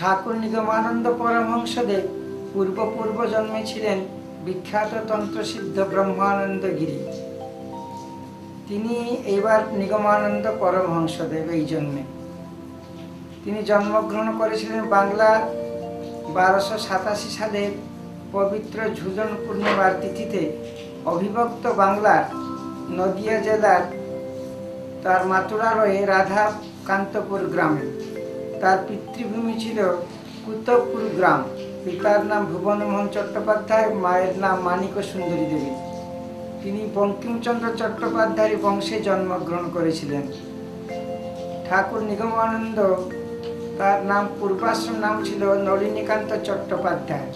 ঠাকুর নিগমানন্দ পরমহংসদেব পূর্ব পূর্ব জন্মে ছিলেন বিখ্যাত তন্ত্রসিদ্ধ ব্রহ্মানন্দ গিরি। তিনি এইবার নিগমানন্দ পরমহংসদেব এই জন্মে। তিনি জন্মগ্রহণ করেছিলেন বাংলা বারোশো সাতাশি সালের পবিত্র ঝুজন পূর্ণিমার তিথিতে। অবিভক্ত বাংলার নদিয়া জেলার তার মাতুরালয়ে রাধা কান্তপুর গ্রামে। তার পিতৃভূমি ছিল কুতবপুর গ্রাম। পিতার নাম ভুবনমোহন চট্টোপাধ্যায়, মায়ের নাম মানিক সুন্দরী দেবী। তিনি বঙ্কিমচন্দ্র চট্টোপাধ্যায়ের বংশে জন্মগ্রহণ করেছিলেন। ঠাকুর নিগমানন্দ, তার নাম পূর্বাশ্রম নাম ছিল নলিনীকান্ত চট্টোপাধ্যায়।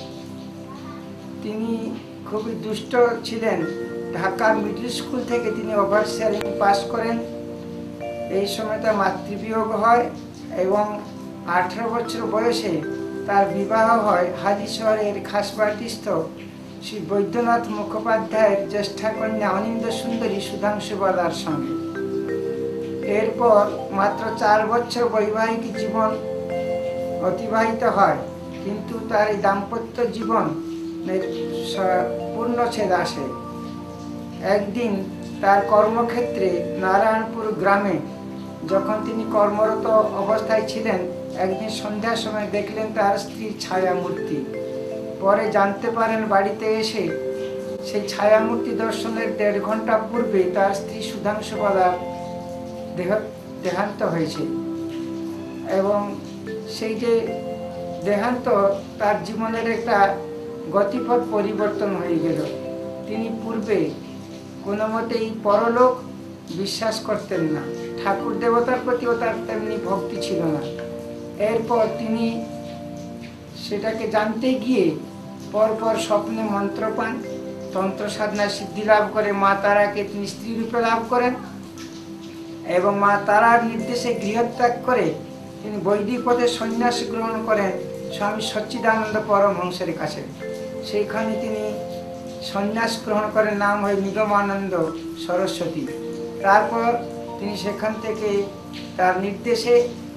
তিনি খুবই দুষ্ট ছিলেন। ঢাকা মিডল স্কুল থেকে তিনি ওভারসিয়ারিং পাস করেন। এই সময় তার মাতৃবিয়োগ হয় এবং আঠারো বছর বয়সে তার বিবাহ হয় হাজি শহরের খাসবাটিস্থ শ্রী বৈদ্যনাথ মুখোপাধ্যায়ের জ্যেষ্ঠা কন্যা অনিন্দ সুন্দরী সুধাংশু বালার সঙ্গে। এরপর মাত্র চার বছর বৈবাহিক জীবন অতিবাহিত হয়, কিন্তু তার এই দাম্পত্য জীবন পূর্ণচ্ছেদ আসে। একদিন তার কর্মক্ষেত্রে নারায়ণপুর গ্রামে যখন তিনি কর্মরত অবস্থায় ছিলেন একদিন সন্ধ্যার সময় দেখলেন তার স্ত্রীর ছায়া মূর্তি। পরে জানতে পারেন বাড়িতে এসে সেই ছায়া মূর্তি দর্শনের দেড় ঘণ্টা পূর্বে তার স্ত্রী সুধাংশু বালার দেহ, দেহান্ত হয়েছে এবং সেই যে দেহান্ত, তার জীবনের একটা গতিপথ পরিবর্তন হয়ে গেল। তিনি পূর্বে কোনো মতেই পরলোক বিশ্বাস করতেন না। ঠাকুর দেবতার প্রতিও তার তেমনি ভক্তি ছিল না। এরপর তিনি সেটাকে জানতে গিয়ে পরপর স্বপ্নে মন্ত্র পান তন্ত্র সাধনা সিদ্ধি লাভ করে মা তারাকে তিনি স্ত্রী রূপে লাভ করেন এবং মা তারার নির্দেশে গৃহত্যাগ করে তিনি বৈদিক পথে সন্ন্যাস গ্রহণ করেন স্বামী সচ্চিদানন্দ পরমহংসের কাছে। সেইখানে তিনি সন্ন্যাস গ্রহণ করেন, নাম হয় নিগমানন্দ সরস্বতী। তারপর তিনি সেখান থেকে তার নির্দেশে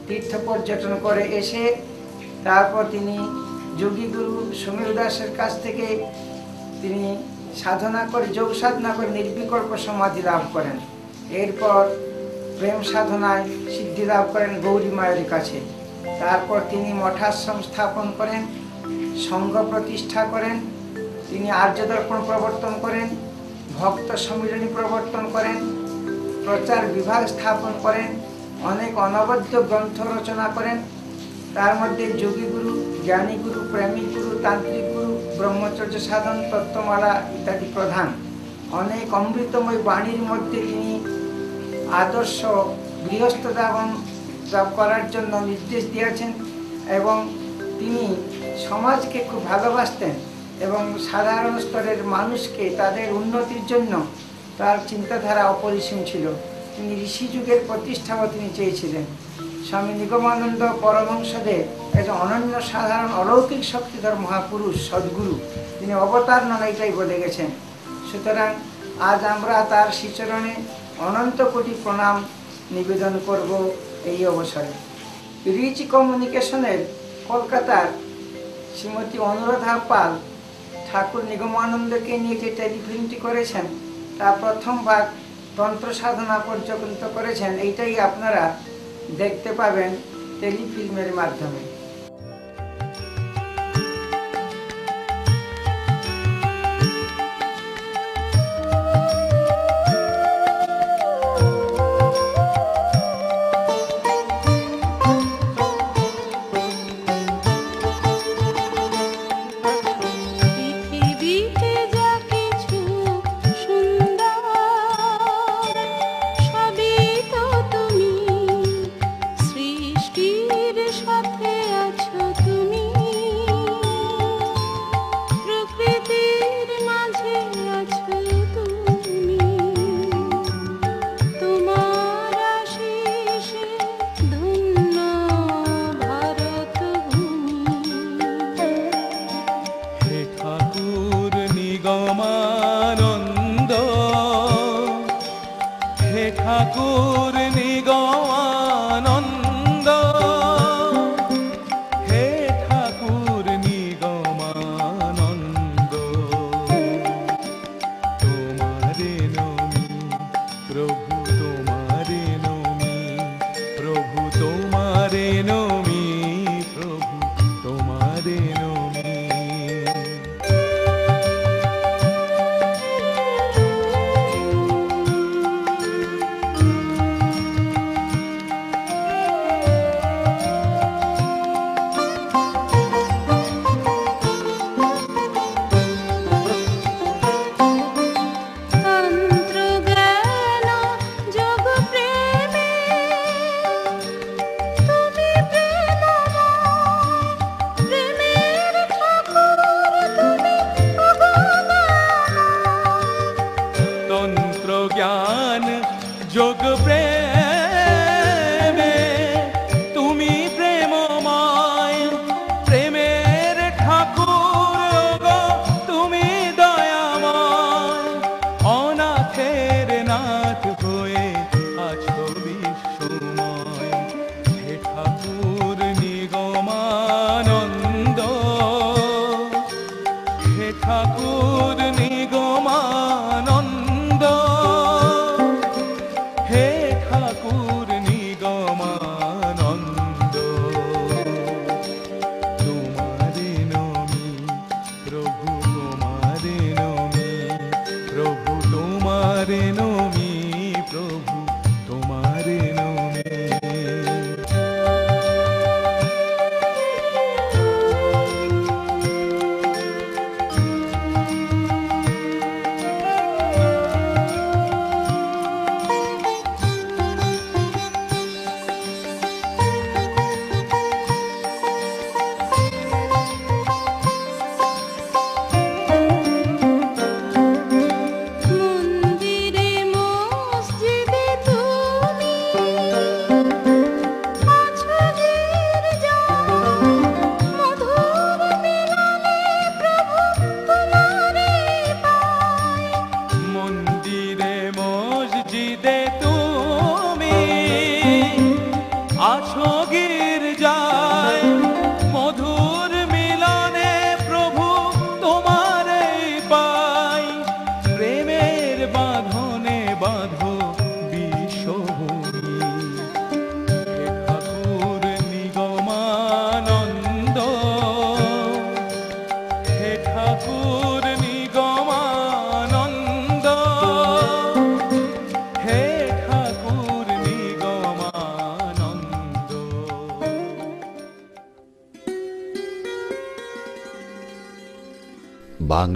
তীর্থ পর্যটন করে এসে তারপর তিনি যোগীগুরু সমীর দাসের কাছ থেকে তিনি সাধনা করে, যোগ সাধনা করে নির্বিকল্প সমাধি লাভ করেন। এরপর প্রেম সাধনায় সিদ্ধি লাভ করেন গৌরী মায়ের কাছে। তারপর তিনি মঠাশ্রম স্থাপন করেন সংঘ প্রতিষ্ঠা করেন, তিনি আর্য দর্পণ প্রবর্তন করেন, ভক্ত সম্মিলনী প্রবর্তন করেন, প্রচার বিভাগ স্থাপন করেন অনেক অনবদ্য গ্রন্থ রচনা করেন। তার মধ্যে যোগীগুরু, জ্ঞানীগুরু প্রেমিক গুরু তান্ত্রিক গুরু ব্রহ্মচর্য সাধন, তত্ত্বমালা ইত্যাদি প্রধান। অনেক অমৃতময় বাণীর মধ্যে তিনি আদর্শ গৃহস্থ দাবন করার জন্য নির্দেশ দিয়েছেন এবং তিনি সমাজকে খুব ভালোবাসতেন এবং সাধারণ স্তরের মানুষকে তাদের উন্নতির জন্য তার চিন্তাধারা অপরিসীম ছিল। তিনি ঋষি যুগের প্রতিষ্ঠাও তিনি চেয়েছিলেন। স্বামী নিগমানন্দ পরমংসদেব একজন অনন্য সাধারণ অলৌকিক শক্তিধর মহাপুরুষ, সদ্গুরু। তিনি অবতার নন বলে গেছেন। সুতরাং আজ আমরা তার শ্রীচরণে অনন্ত কোটি প্রণাম নিবেদন করব এই অবসরে। রিচ কমিউনিকেশনের কলকাতার শ্রীমতী অনুরাধা পাল ঠাকুর নিগমানন্দকে নিয়ে যে টেলিফিল্মটি করেছেন, তা প্রথম ভাগ তন্ত্র সাধনা পর্যন্ত করেছেন এইটাই আপনারা দেখতে পাবেন টেলিফিল্মের মাধ্যমে।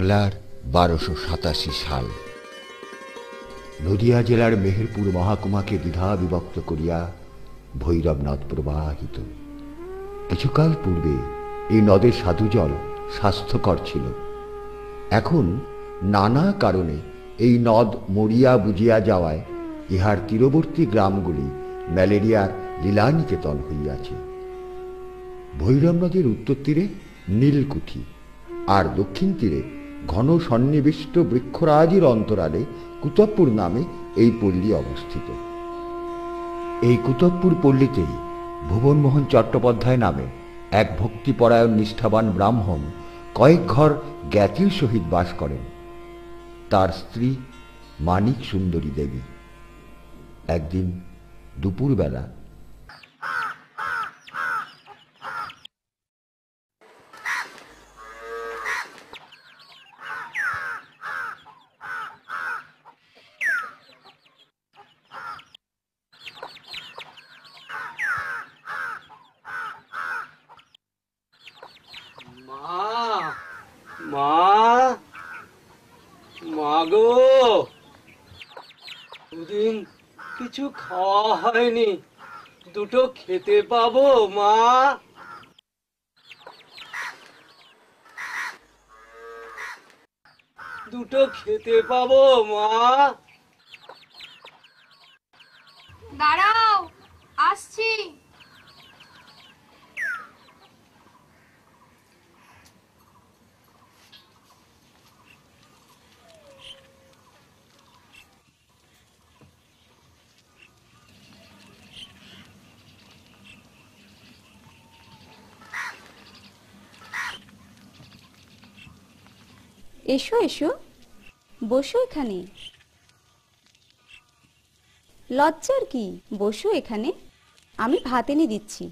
বাংলার বারোশো সাতাশি সাল। নদিয়া জেলার মেহেরপুর মহাকুমাকে দ্বিধা বিভক্ত করিয়া ভৈরব নদ প্রবাহিত। কিছুকাল পূর্বে এই নদের সাধুজল স্বাস্থ্যকর ছিল। এখন নানা কারণে এই নদ মরিয়া বুঝিয়া যাওয়ায় ইহার তীরবর্তী গ্রামগুলি ম্যালেরিয়ার লীলানিকেতন হইয়াছে। ভৈরব নদীর উত্তর তীরে নীলকুঠি আর দক্ষিণ তীরে ঘন সন্নিবিষ্ট বৃক্ষরাজির অন্তরালে কুতবপুর নামে এই পল্লী অবস্থিত। এই কুতবপুর পল্লীতেই ভুবনমোহন চট্টোপাধ্যায় নামে এক ভক্তিপরায়ণ নিষ্ঠাবান ব্রাহ্মণ কয়েক ঘর জ্ঞাতির সহিত বাস করেন। তার স্ত্রী মানিক সুন্দরী দেবী। একদিন দুপুরবেলা মা মা মা গো। দুদিন কিছু খাওয়া হয়নি, দুটো খেতে পাবো মা? দুটো খেতে পাবো মা? দাঁড়াও, আসছি। এসো এসো। বসো এখানে। লজ্জার কি? বসো এখানে। আমি ভাত এনে দিচ্ছি।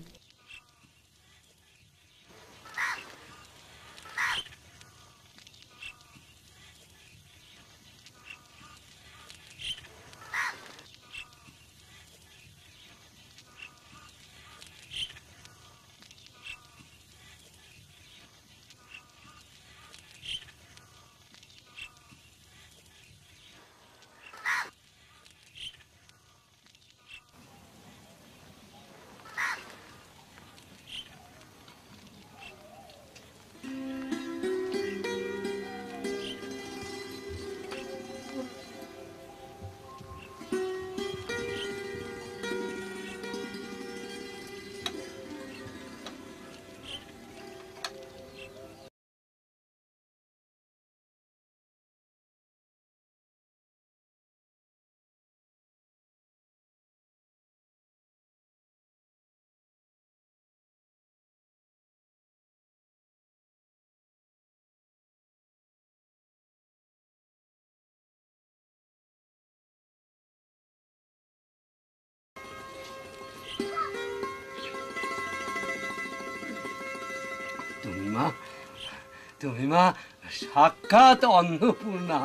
তুমি মা সাক্ষাৎ অন্নপূর্ণা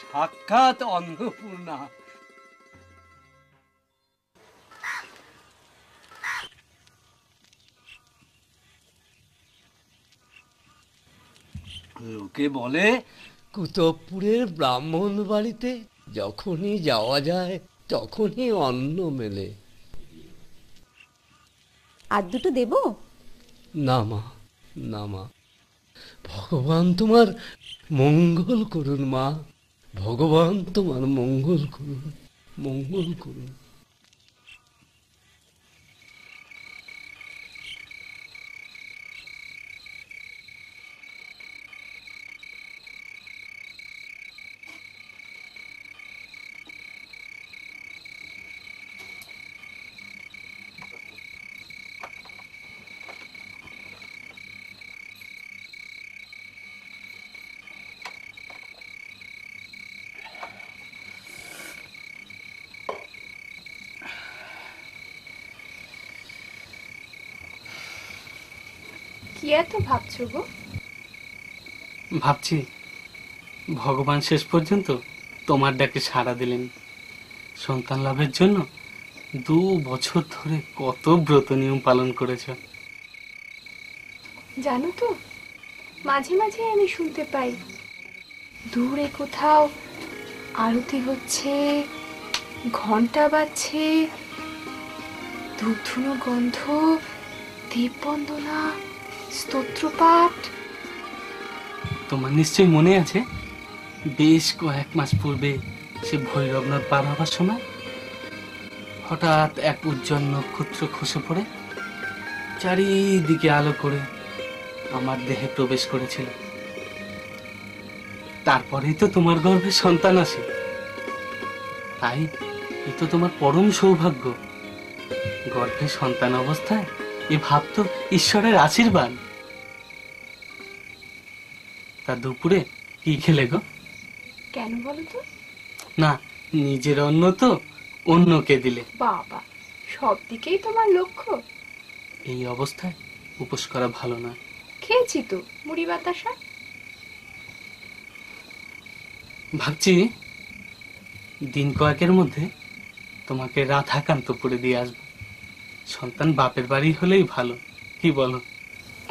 সাক্ষাৎ অন্নপূর্ণা। লোকে বলে কুতবপুরের ব্রাহ্মণ বাড়িতে যখনই যাওয়া যায় তখনই অন্ন মেলে। আর দুটো দেবো? না মা না মা। ভগবান তোমার মঙ্গল করুন মা। ভগবান তোমার মঙ্গল করুন মঙ্গল করুন কি এত ভাবছ গো? ভাবছি ভগবান শেষ পর্যন্ত তোমার ডাকে সাড়া দিলেন। সন্তান লাভের জন্য দু বছর ধরে কত ব্রত নিয়ম পালন করেছ। জানো তো মাঝে মাঝে আমি শুনতে পাই দূরে কোথাও আরতি হচ্ছে ঘণ্টা বাজছে ধূপধুনো গন্ধ দীপবন্দনা স্তোত্রপাঠ? তোমার নিশ্চয়ই মনে আছে? বেশ কয়েক মাস পূর্বে সে ভৈরবনাথ পার হবার সময় হঠাৎ এক উজ্জ্বল নক্ষত্র খসে পড়ে, চারিদিকে আলো করে আমার দেহে প্রবেশ করেছিল। তারপরেই তো তোমার গর্ভে সন্তান আসে। তাই এ তো তোমার পরম সৌভাগ্য। গর্ভে সন্তান অবস্থায় এ ভাব তো ঈশ্বরের আশীর্বাদ। তা দুপুরে কি খেলে গো? কেন বলো তো? না নিজের অন্ন তো অন্যকে দিলে। বাবা সব দিকেই তোমার লক্ষ্য। এই অবস্থায় উপোস করা ভালো না খেয়েছি তো মুড়ি বাতাসা। ভাবছি দিন কয়েকের মধ্যে তোমাকে রাধাকান্তপুরে দিয়ে আসব। সন্তান বাপের বাড়ি হলেই ভালো কি বলো?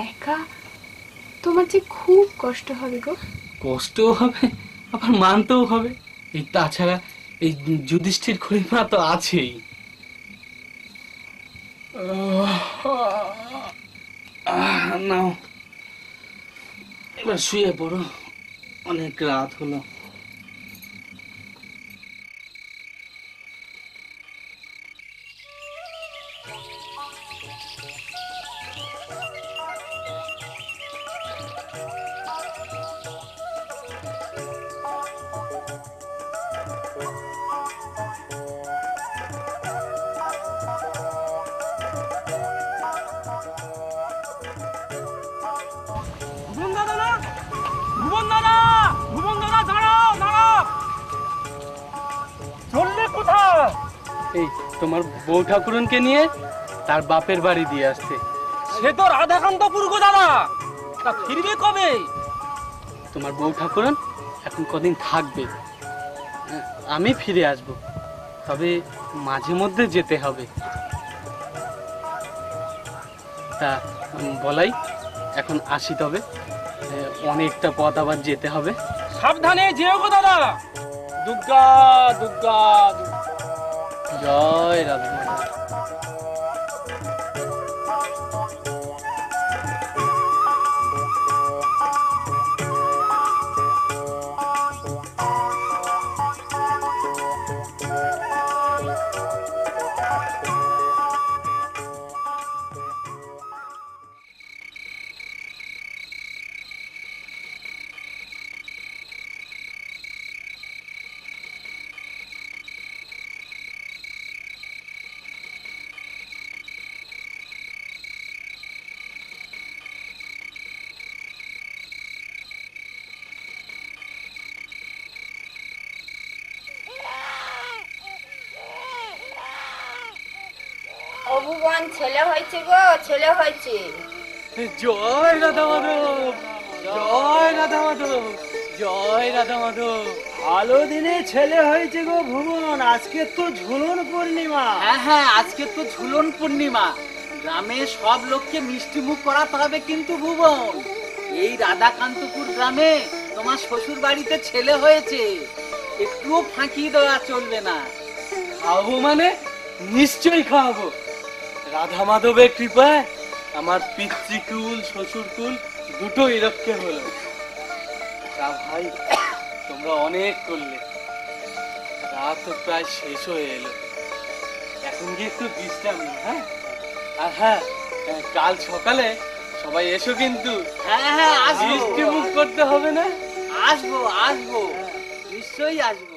একা তোমার যে খুব কষ্ট হবে গো। কষ্টও হবে? আবার মানতেও হবে? এই তাছাড়া এই যুধিষ্ঠির খুড়িমা তো আছেই। নাও। এবার শুয়ে পড়ো। অনেক রাত হলো। এই তোমার বউ ঠাকুরনকে নিয়ে তার বাপের বাড়ি দিয়ে আসতে সে তো রাধাকান্তপুর গো দাদা। তা ফিরবে কবে? তোমার বউ ঠাকুরন এখন কদিন থাকবে। আমি ফিরে আসব। তবে মাঝে মধ্যে যেতে হবে। তা বলাই এখন আসি তবে। অনেকটা পথ আবার যেতে হবে। সাবধানে যেও গো দাদা। দুর্গা দুর্গা দুর্গা। জয় রাধা ভুবন ছেলে হয়েছে গো ছেলে হয়েছে। জয় রাধা মাধব জয় রাধা মাধব জয় রাধা মাধব। ভালো দিনে ছেলে হয়েছে গো ভুবন আজকে তো ঝুলন পূর্ণিমা। হ্যাঁ হ্যাঁ আজকে তো ঝুলন পূর্ণিমা। গ্রামে সব লোককে মিষ্টি মুখ করাতে হবে কিন্তু ভুবন। এই রাধাকান্তপুর গ্রামে তোমার শ্বশুর বাড়িতে ছেলে হয়েছে। একটুও ফাঁকি দেওয়া চলবে না। খাওয়াবো মানে নিশ্চয়ই খাওয়াবো রাধা মাধবের কৃপায় আমার পিতৃকুল শ্বশুরকুল দুটোই রক্ষে হলো। তা ভাই তোমরা অনেক করলে। রাত তো প্রায় শেষ হয়ে এলো। এখন গিয়ে একটু বিশ্রাম নাও, হ্যাঁ? আর হ্যাঁ কাল সকালে সবাই এসো কিন্তু। হ্যাঁ হ্যাঁ আসব। মুখ করতে হবে না? আসব আসব। নিশ্চয়ই আসব।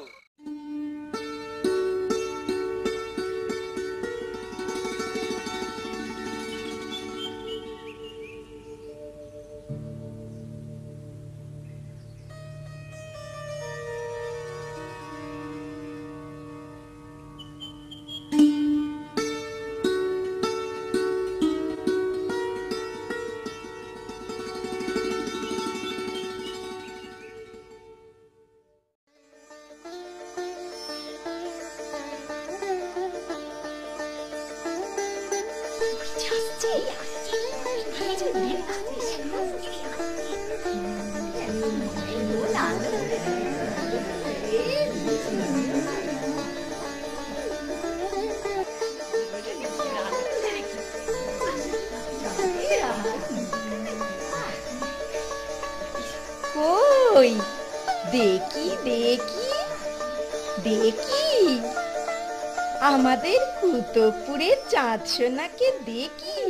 সোনাকে দেখি?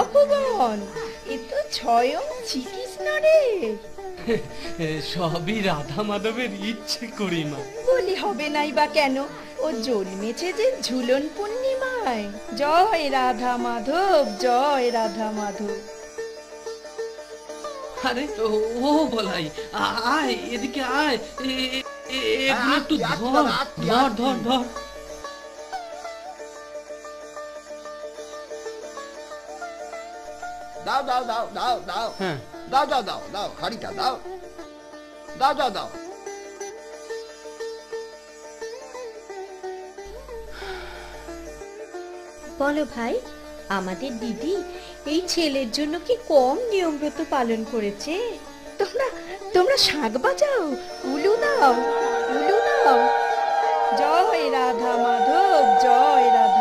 অপগণ এ তো স্বয়ং শ্রীকৃষ্ণ রে। সবই রাধা মাধবের ইচ্ছে করি মা বলি হবে নাই বা কেন? ও জন্মেছে যে ঝুলন পূর্ণিমায়। জয় রাধা মাধব জয় রাধা মাধব। আরে ও ও বলাই আয় এদিকে আয়। একটু ধর ধর ধর ধর। দাও দাও দাও দাও দাও। হ্যাঁ। দাও দাও দাও দাও হাড়িটা দাও। দাও দাও দাও। বলো ভাই আমাদের দিদি এই ছেলের জন্য কি কম নিয়মব্রত পালন করেছে? তোমরা তোমরা শাক বাজাও উলু দাও উলু দাও জয় রাধা মাধব জয় রাধা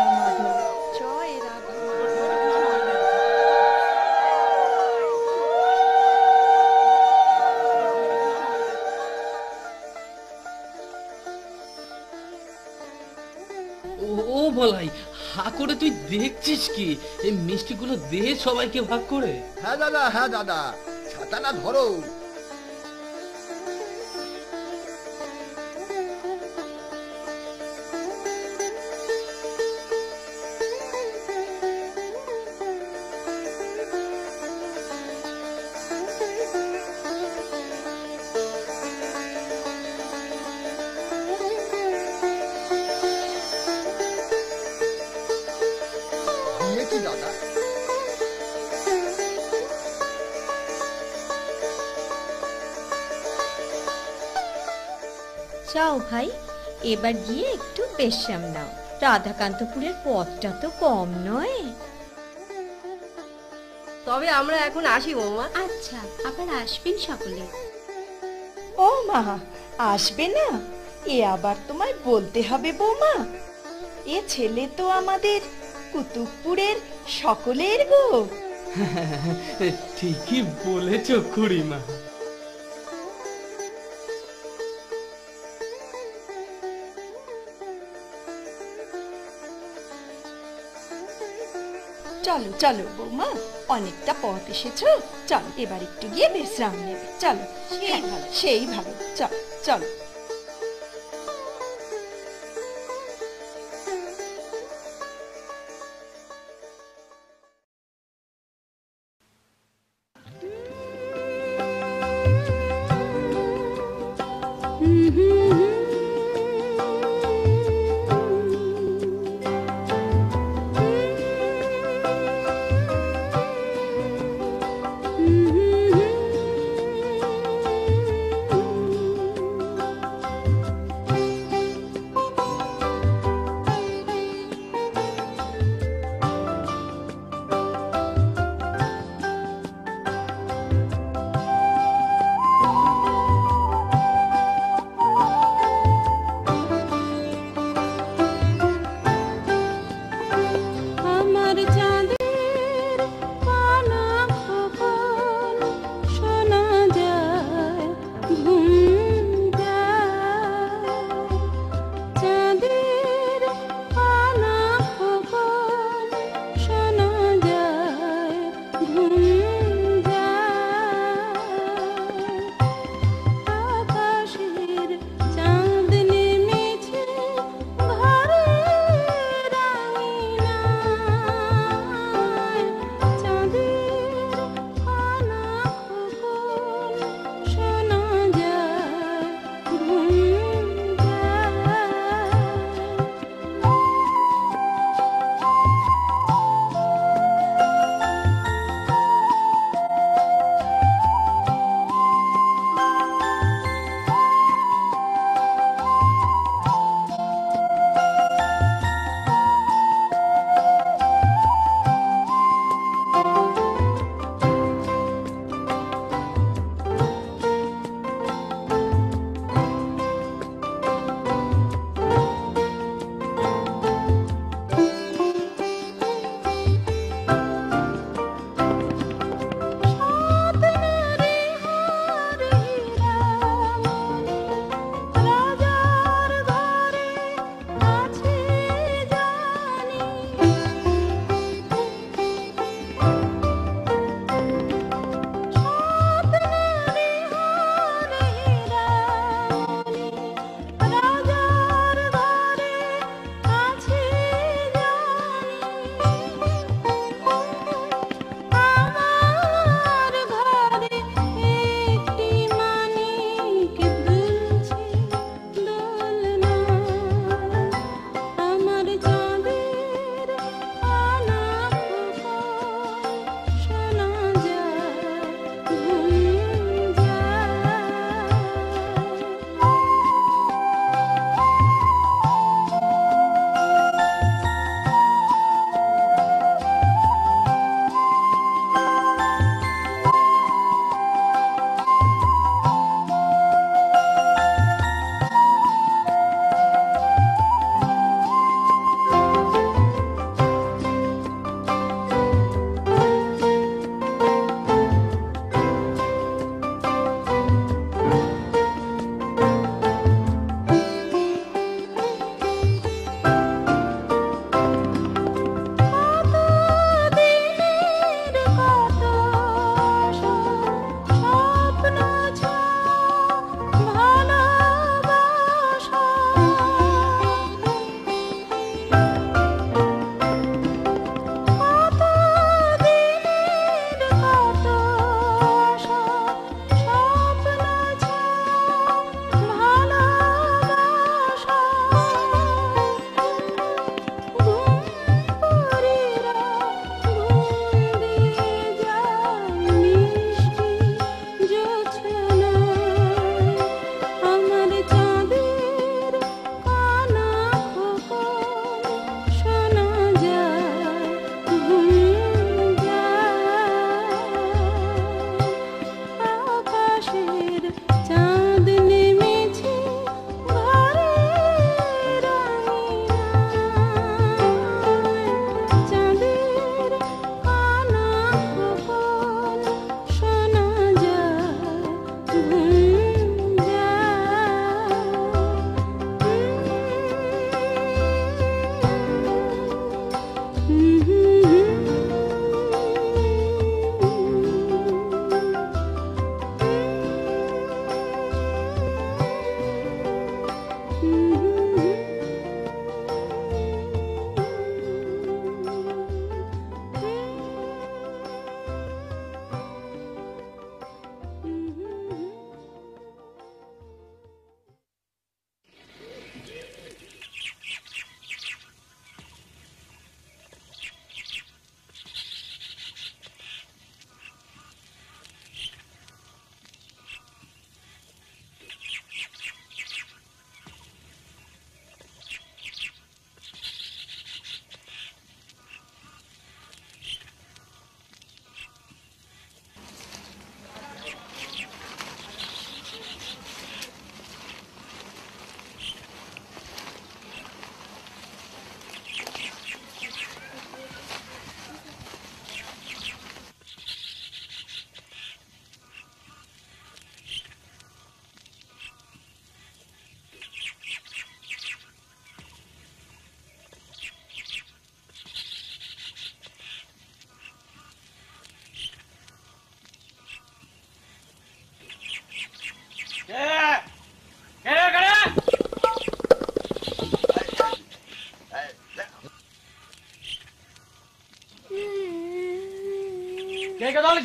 তুই দেখছিস কি? এই মিষ্টিগুলো দেহে সবাইকে ভাগ করে। হ্যাঁ দাদা হ্যাঁ দাদা। ছাতাটা ধরো। ভাই এবার গিয়ে একটু বেশ্যাম নাও। রাধাকান্তপুরের পথটা তো কম নয়। তবে আমরা এখন আসি বৌমা। আচ্ছা আবার আসবেন সকলে। ও মা আসবে না? এ আবার তোমায় বলতে হবে বৌমা। এ ছেলে তো আমাদের কুতুবপুরের সকলের গো ঠিকই বলেছ খুড়িমা। চলো চলো বৌমা। অনেকটা পথ এসেছ। চলো এবার একটু গিয়ে বিশ্রাম নেবে। চলো সেই ভালো। সেই ভালো। চলো চলো।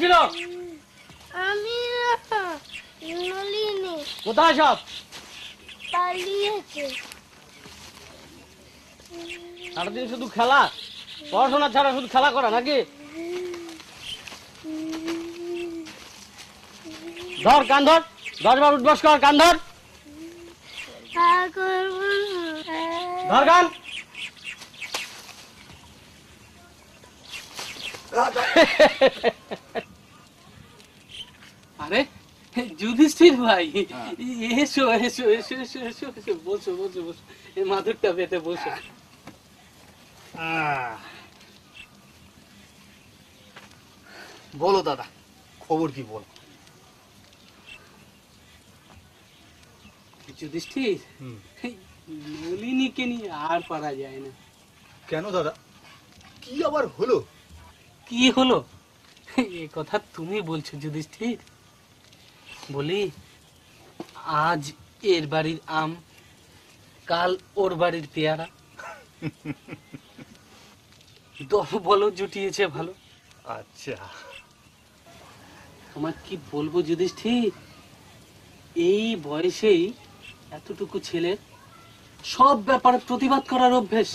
ছিল আমি নলিনী কোথায় সব? পালিয়েছে। সারাদিন শুধু খেলা? পড়াশোনা ছাড়া শুধু খেলা করা নাকি? ধর কান ধর। দশ বার উঠবস কর কান ধর। ধর কান। আরে যুধিষ্ঠির ভাই এসো এসো এসো এসো এসো এসো বসো বসো বসো। এই মাদুরটা পেতে বসো। বলো দাদা খবর কি বল? যুধিষ্ঠির? নলিনীকে নিয়ে আর পারা যায় না। কেন দাদা? কি আবার হলো? কি হলো? এ কথা তুমি বলছো যুধিষ্ঠির। বলি আজ এর বাড়ির আম কাল ওর বাড়ির পেয়ারা। দল বলো জুটিয়েছে ভালো। আচ্ছা। তোমার কি বলব যুধিষ্ঠির? এই বয়সেই এতটুকু ছেলে সব ব্যাপারে প্রতিবাদ করার অভ্যেস।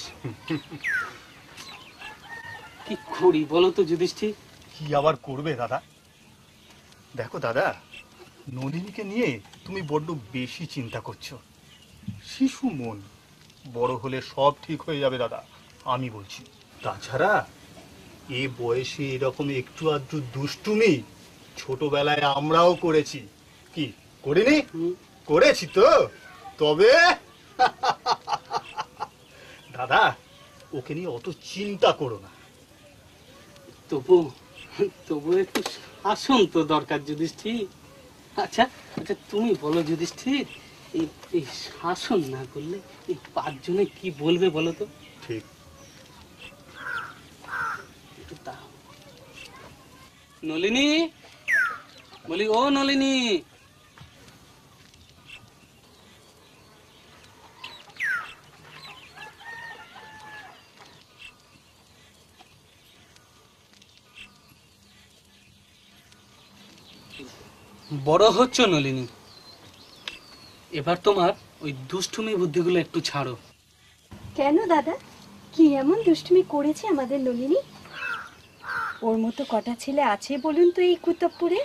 কি করি বলো তো যুধিষ্ঠির? কি আবার করবে দাদা? দেখো দাদা নলিনীকে নিয়ে তুমি বড্ড বেশি চিন্তা করছ। শিশু মন বড় হলে সব ঠিক হয়ে যাবে দাদা আমি বলছি। তাছাড়া এ বয়সে এরকম একটু আধটু দুষ্টুমি ছোটবেলায় আমরাও করেছি। কি করিনি? করেছি তো? তবে দাদা ওকে নিয়ে অত চিন্তা করো না। তবু তবু একটু আসুন তো দরকার যুধিষ্ঠির। আচ্ছা আচ্ছা তুমি বলো যুধিষ্ঠির এই এই শাসন না করলে এই পাঁচজনে কি বলবে বলো তো? ঠিক। নলিনী বলি ও নলিনী বড় হচ্ছ নলিনী। এবার তোমার ওই দুষ্টুমি বুদ্ধিগুলো একটু ছাড়ো। কেন দাদা? কি এমন দুষ্টুমি করেছে আমাদের নলিনী? ওর মতো কটা ছেলে আছে বলুন তো এই কুতবপুরে?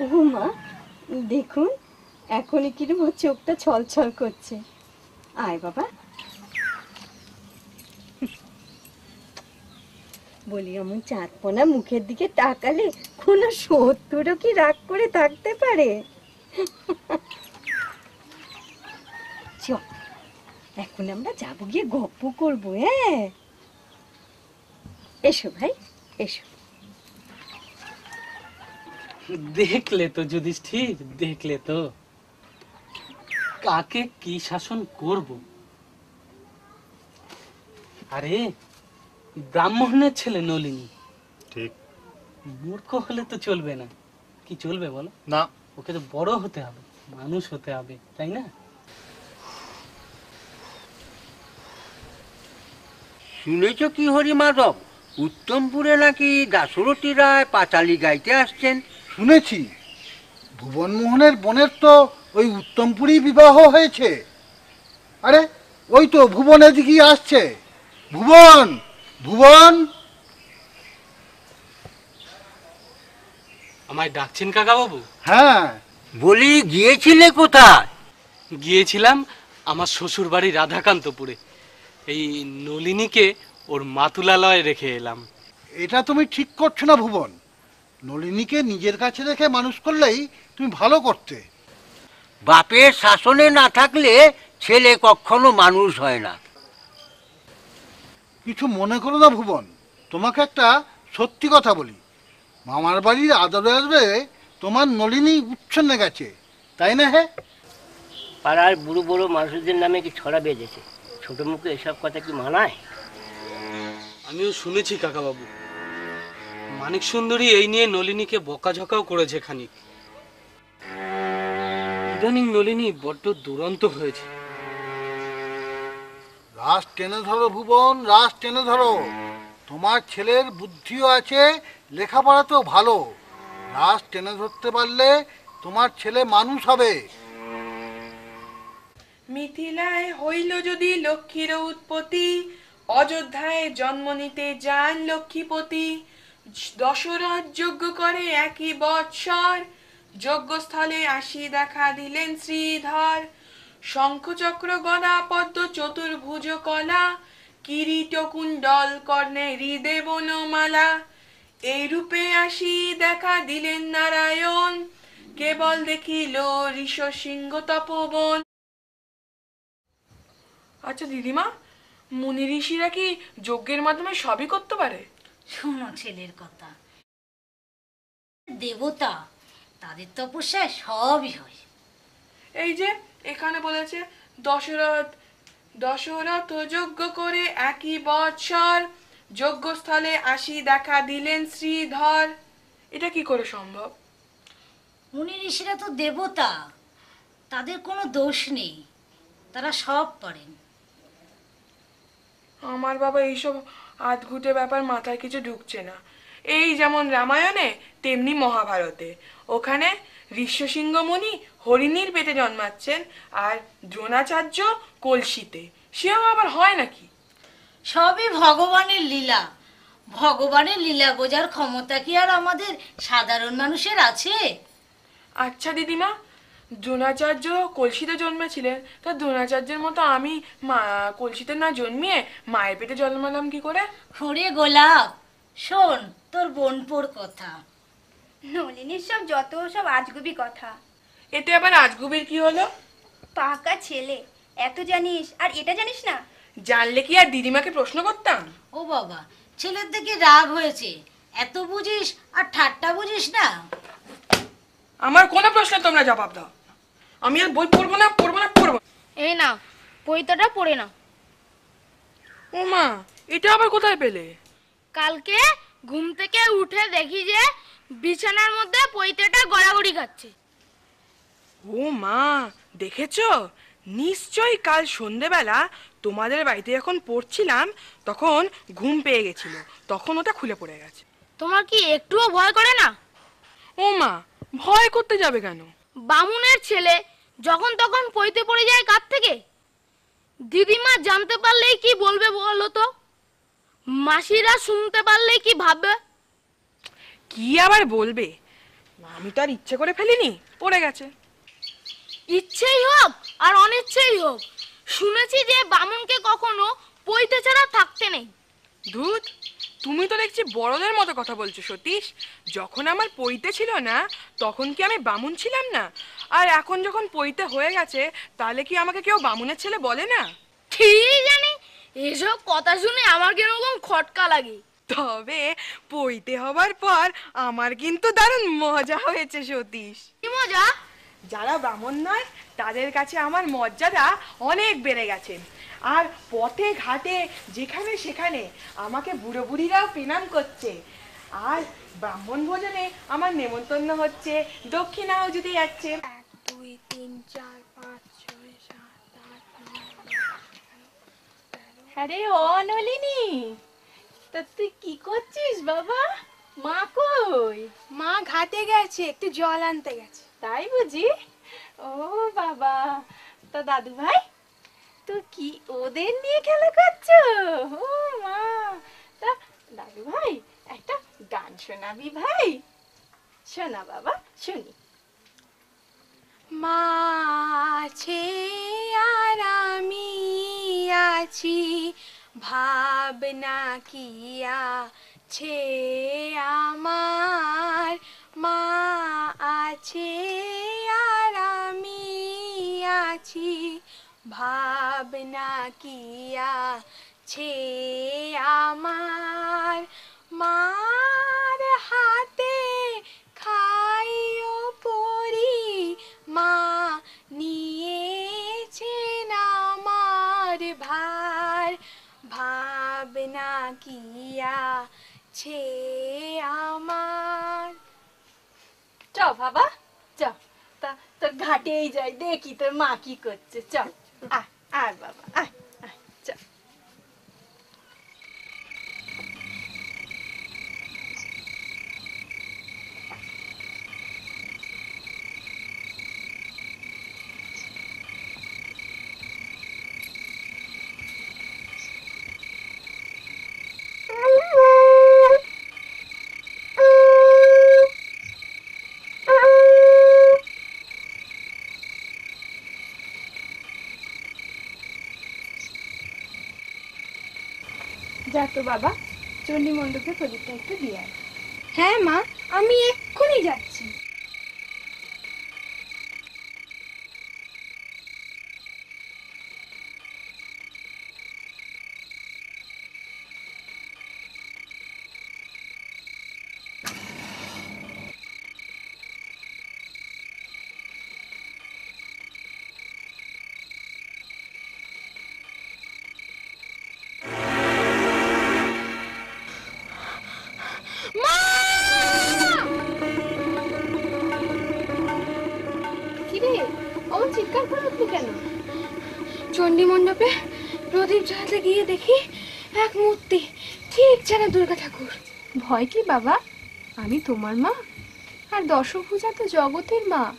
ও মা, দেখুন, এখনই কিরম ওর চোখটা ছলছল করছে। আয় বাবা বলি এমন চাঁদপোনা মুখের দিকে তাকালে কোনো সত্তরও কি রাগ করে থাকতে পারে? চল, এখন আমরা যাব গিয়ে গপ্প করব হ্যাঁ? এসো ভাই, এসো। দেখলে তো যুধিষ্ঠির, দেখলে তো। কাকে কি শাসন করব? আরে ব্রাহ্মণের ছেলে নলিনী। ঠিক। মূর্খ হলে তো চলবে না। কি চলবে বলো? না। ওকে তো বড় হতে হবে মানুষ হতে হবে তাই না? শুনেছ কি হরি মাধব উত্তমপুরে নাকি দাশরথী রায় পাঁচালি গাইতে আসছেন? শুনেছি। ভুবনমোহনের বোনের তো ওই উত্তমপুরী বিবাহ হয়েছে। আরে ওই তো ভুবন এদিকেই আসছে। ভুবন! ভুবন? আমায় ডাকছেন কাকা বাবু হ্যাঁ। বলি গিয়েছিলে কোথায়? গিয়েছিলাম আমার শ্বশুর বাড়ি রাধাকান্তপুরে। এই নলিনীকে ওর মাতুলালয়ে রেখে এলাম। এটা তুমি ঠিক করছ না ভুবন। নলিনীকে নিজের কাছে রেখে মানুষ করলেই তুমি ভালো করতে। বাপের শাসনে না থাকলে ছেলে কখনো মানুষ হয় না। কিছু মনে করো না ভুবন তোমাকে একটা সত্যি কথা বলি। মামার বাড়ির আদরে আসবে তোমার নলিনী উচ্ছন্নে গেছে তাই না হ্যাঁ পাড়ার বুড়ো বড় মানুষদের নামে কি ছড়া বেজেছে? ছোট মুখে এসব কথা কি মানায়? আমিও শুনেছি কাকা বাবু মানিক সুন্দরী এই নিয়ে নলিনীকে বকাঝকাও করেছে খানিক। ইদানিং নলিনী বড্ড দুরন্ত হয়েছে। রাস টেনে ধরো ভুবন, রাস টেনে ধরো। তোমার ছেলের বুদ্ধিও আছে, লেখাপড়াতেও ভালো। রাস টেনে ধরতে পারলে তোমার ছেলে মানুষ হবে। মিথিলায় হইল যদি লক্ষ্মীর উৎপত্তি, অযোধ্যায় জন্ম নিতে যান লক্ষ্মীপতি। দশরথ যজ্ঞ করে একই বৎসর, যজ্ঞস্থলে আসি দেখা দিলেন শ্রীধর। শঙ্খচক্র গদা পদ্ম চতুর্ভুজ কলা কিরীট কুণ্ডল কর্ণে হৃদে বনমালা এই রূপে আসি দেখা দিলেন নারায়ণ কেবল দেখিল ঋষ সিংহ তপবন আচ্ছা দিদিমা মুনি ঋষিরা কি যজ্ঞের মাধ্যমে সবই করতে পারে? শোনো ছেলের কথা। দেবতা তাদের তপস্যায় সবই হয়। এই যে এখানে বলেছে দশরথ দশরথ যজ্ঞ করে একই বৎসর যজ্ঞস্থলে আসি দেখা দিলেন শ্রীধর। এটা কি করে সম্ভব? মুনি ঋষিরা তো দেবতা তাদের কোনো দোষ নেই তারা সব পারেন। আমার বাবা এইসব আধঘুটে ব্যাপার মাথায় কিছু ঢুকছে না। এই যেমন রামায়ণে তেমনি মহাভারতে। ওখানে ঋষ্যসিংহ মুনি হরিণীর পেটে জন্মাচ্ছেন আর দ্রোণাচার্য কলসিতে। সেও আবার হয় নাকি? সবই ভগবানের লীলা। ভগবানের লীলা বোঝার ক্ষমতা কি আর আমাদের সাধারণ মানুষের আছে? আচ্ছা দিদিমা দ্রোণাচার্য কলসিতে জন্মেছিলেন তা দ্রোণাচার্যের মতো আমি মা কলসিতে না জন্মিয়ে মায়ের পেটে জন্মালাম কি করে? হরে গোলাপ শোন তোর বোনপোর কথা। নলিনীর সব যত সব আজগুবি কথা। এতে আবার আজগুবির কি হলো? পাকা ছেলে এত জানিস আর এটা জানিস না? জানলে কি আর দিদিমাকে প্রশ্ন করতাম? ও বাবা ছেলের দিকে রাগ হয়েছে। এত বুঝিস আর ঠাট্টা বুঝিস না? আমার কোনো প্রশ্ন তোমরা জবাব দাও। আমি আর বই পড়ব না পড়ব না পড়ব। এই না পৈতাটা পড়ে না ও মা এটা আবার কোথায় পেলে? কালকে ঘুম থেকে উঠে দেখি যে বিছানার মধ্যে পৈতাটা গড়াগড়ি খাচ্ছে। ও মা দেখেছ? নিশ্চয়ই কাল সন্ধেবেলা তোমাদের বাড়িতে যখন পড়ছিলাম তখন ঘুম পেয়ে গেছিল। তখন ওটা খুলে পড়ে গেছে। তোমার কি একটুও ভয় করে না? ও মা ভয় করতে যাবে কেন? বামুনের ছেলে যখন তখন পইতে পড়ে যায় কার থেকে? দিদিমা জানতে পারলেই কি বলবে বলো তো? মাসিরা শুনতে পারলেই কি ভাববে? কি আবার বলবে? আমি তো আর ইচ্ছে করে ফেলিনি পড়ে গেছে। ইচ্ছেই হোক আর অনিচ্ছেই হোক। শুনেছি যে বামুনকে কখনো পইতে ছাড়া থাকতে নেই। দুধ তুমি তো দেখছি বড়দের মতো কথা বলছো সতীশ। যখন আমার পইতে ছিল না তখন কি আমি বামুন ছিলাম না? আর এখন যখন পইতে হয়ে গেছে তাহলে কি আমাকে কেউ বামুনের ছেলে বলে না? ঠিক জানি এসব কথা শুনে আমার কীরকম খটকা লাগে। তবে পইতে হবার পর আমার কিন্তু দারুণ মজা হয়েছে সতীশ। কি মজা? যারা ব্রাহ্মণ নয় তাদের কাছে আমার মর্যাদা অনেক বেড়ে গেছে। আর পথে ঘাটে যেখানে সেখানে আমাকে বুড়ো বুড়িরাও প্রণাম করছে। আর ব্রাহ্মণ ভোজনে আমার নেমন্তন্ন হচ্ছে দক্ষিণাও যদি যাচ্ছে। এক দুই তিন চার পাঁচ ছয় সাত আট আরে ও নলিনী তা তুই কি করছিস বাবা? মা কই? মা ঘাটে গেছে একটু জল আনতে গেছে। তাই বুঝি? ও বাবা, তা দাদু ভাই তো কি ওদের নিয়ে খেলা করছ? ও মা, তা দাদু ভাই একটা গান শোনাবি ভাই? শোনা বাবা, শুনি। মা আছে আর আমি আছি, ভাবনা কিয়া ছে আমার? মা আছে আর আমি আছি। ভাবনা কিয়া ছে আমার? মার হাতে খাইও পরি, মা নিয়েছেন আমার ভার। ভাবনা কিয়া ছে আমার বাবা চ তা তোর ঘাটেই যাই, দেখি তোর মা কি করছে চ আয় আয় বাবা, আয়। তো বাবা চণ্ডী মণ্ডপে প্রদীপটা একটু দিয়ে আয়। হ্যাঁ মা আমি এক্ষুনি যাচ্ছি ভয় কি বাবা? আমি তোমার মা। আর দশভূজা তো জগতের মা।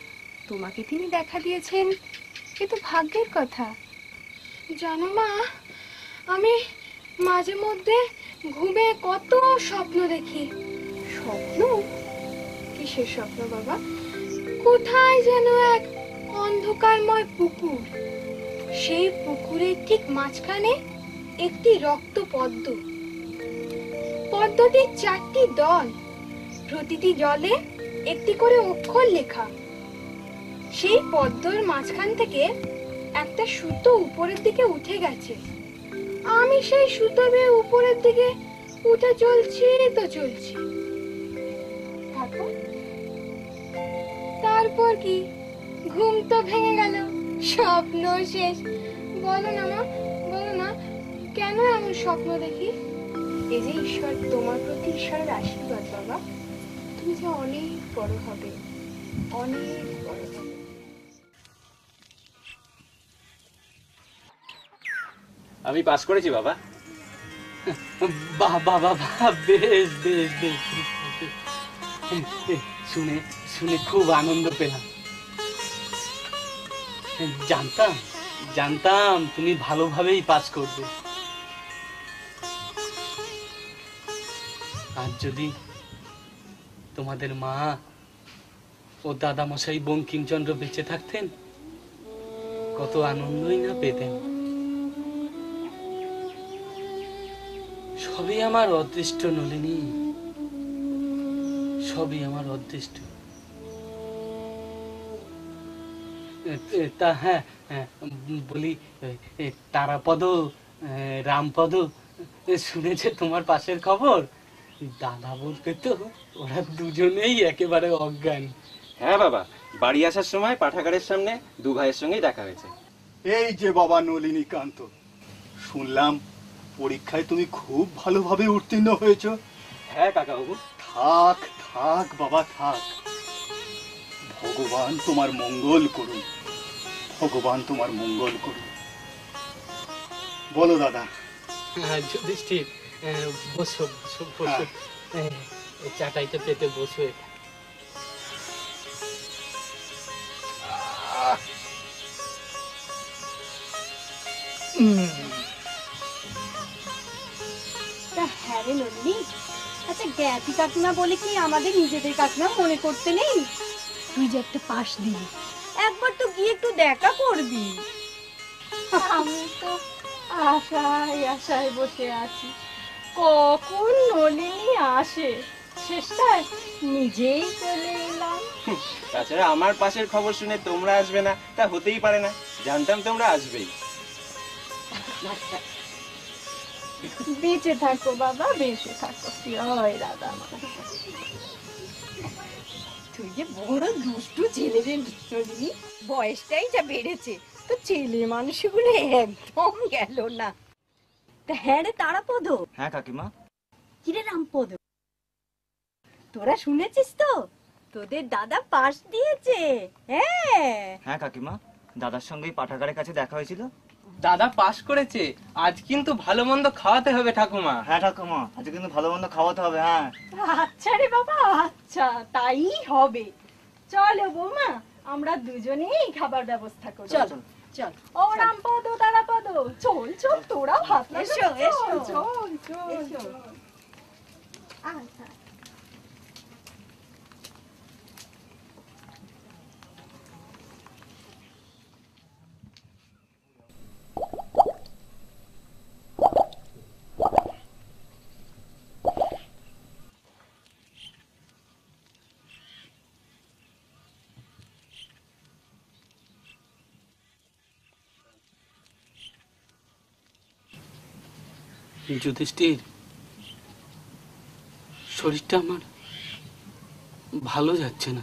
তোমাকে তিনি দেখা দিয়েছেন। এ তো ভাগ্যের কথা। জানো মা, আমি মাঝে মধ্যে ঘুমে কত স্বপ্ন দেখি। স্বপ্ন? কিসের স্বপ্ন বাবা? কোথায় যেন এক অন্ধকারময় পুকুর। সেই পুকুরের ঠিক মাঝখানে একটি রক্ত পদ্ম পদ্মটির চারটি দল। প্রতিটি জলে একটি করে অক্ষর লেখা। সেই পদ্মর মাঝখান থেকে একটা সুতো উপরের দিকে উঠে গেছে। আমি সেই সুতো বেয়ে উপরের দিকে উঠে চলছি তো চলছি। তারপর কি? ঘুম তো ভেঙে গেল। স্বপ্ন শেষ। বলো না মা, বলো না, কেন এমন স্বপ্ন দেখি? এই যে ঈশ্বর তোমার প্রতি ঈশ্বরের আশীর্বাদ বাবা তুমি যে অনেক বড় হবে অনেক বড় হবে। আমি পাস করেছি বাবা। বাহ বাহ, বেশ বেশ বেশ। শুনে শুনে খুব আনন্দ পেলাম। জানতাম জানতাম তুমি ভালোভাবেই পাস করবে। আর যদি তোমাদের মা ও দাদা মশাই বঙ্কিমচন্দ্র বেঁচে থাকতেন, কত আনন্দই না পেতেন। সবই আমার অদৃষ্ট নলিনী, সবই আমার অদৃষ্ট। তা হ্যাঁ বলি তারাপদ রামপদ শুনেছে তোমার পাশের খবর? দাদা বলতে তো ওরা দুজনেই একেবারে অজ্ঞান। হ্যাঁ বাবা বাড়ি আসার সময় পাঠাগারের সামনে দু ভাইয়ের সঙ্গেই দেখা হয়েছে। এই যে বাবা নলিনীকান্ত শুনলাম পরীক্ষায় তুমি খুব ভালোভাবে উত্তীর্ণ হয়েছো। হ্যাঁ কাকাবাবু। থাক থাক বাবা থাক। ভগবান তোমার মঙ্গল করুন। ভগবান তোমার মঙ্গল করুন। বলো দাদা। হ্যাঁ, যুধিষ্ঠির বসো বসো বসো। এ, এই চাটাইতে পেতে বসো। হ্যাঁ আচ্ছা জ্ঞাতি কাকিমা বলে কি আমাদের নিজেদের কাকিমা মনে করতে নেই? তুই যে একটা পাশ দিলি। একবার তো গিয়ে একটু দেখা করবি। আমি তো আশায় আশায় বসে আছি। কখন নলিনী আসে? শেষটায় নিজেই চলে এলাম। তাছাড়া আমার পাশের খবর শুনে তোমরা আসবে না তা হতেই পারে না। জানতাম তোমরা আসবেই। বেঁচে থাকো বাবা বেঁচে থাকো। জয় রাধা মা। তুই যে বড় দুষ্টু ছেলে রে বয়সটাই যা বেড়েছে তো ছেলে মানুষগুলো একদম গেল না। তা হ্যাঁ রে তারাপদ হ্যাঁ কাকিমা। কিরে রামপদ তোরা শুনেছিস তো? তোদের দাদা পাশ দিয়েছে। হ্যাঁ। হ্যাঁ কাকিমা। দাদার সঙ্গেই পাঠাগারের কাছে দেখা হয়েছিল। দাদা পাশ করেছে। আজ কিন্তু ভালো মন্দ খাওয়াতে হবে ঠাকুমা। হ্যাঁ ঠাকুমা। আজকে কিন্তু ভালো মন্দ খাওয়াতে হবে হ্যাঁ। আচ্ছা রে বাবা আচ্ছা তাই হবে। চলো বৌমা আমরা দুজনেই খাবার ব্যবস্থা করি। চল। চল। ও রামপদ তারাপদ চল চল তোরা ভাত এসো এসো। চল চল আচ্ছা। যুধিষ্ঠির শরীরটা আমার ভালো যাচ্ছে না।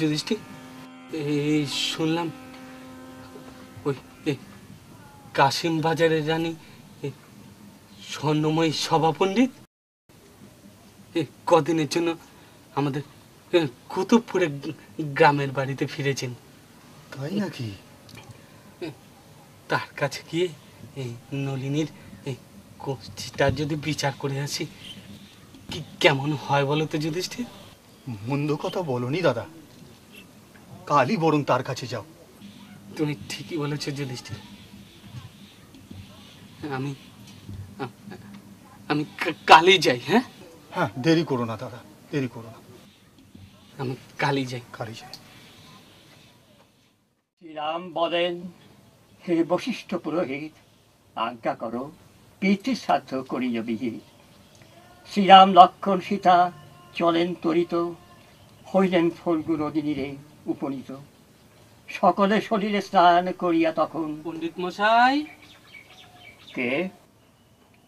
যুধিষ্ঠির এই শুনলাম। ওই কাশিম বাজারের রানী স্বর্ণময়ী সভা পণ্ডিত? কদিনের জন্য আমাদের কুতুবপুরে গ্রামের বাড়িতে ফিরেছেন। তাই নাকি? তার কাছে গিয়ে এই নলিনীর এই কোষ্ঠীটা যদি বিচার করে আসি কি কেমন হয় বলো তো যুধিষ্ঠির? মন্দ কথা বলনি দাদা। কালই বরং তার কাছে যাও। তুমি ঠিকই বলেছ যুধিষ্ঠির। আমি আমি কালই যাই হ্যাঁ? হ্যাঁ দেরি করো না দাদা দেরি করো না। আমি কালই যাই। কালই যাই। শ্রীরাম বলেন হে বশিষ্ঠ পুরোহিত আজ্ঞা করো পিতৃ শ্রাদ্ধ করিল বিহিত। শ্রীরাম লক্ষণ সীতা চলেন তরিত হইলেন ফল্গু নদিনীরে উপনীত। সকলে শরীরে স্নান করিয়া তখন পণ্ডিত মশাই। কে?